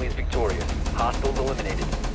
Friendly victorious. Hostiles eliminated.